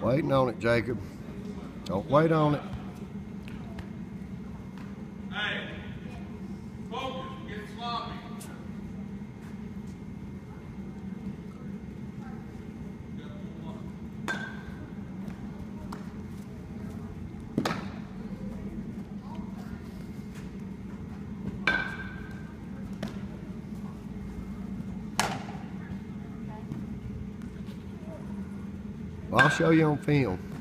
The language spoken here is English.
Waiting on it, Jacob. Don't wait on it. Hey, focus, get sloppy. I'll show you on film.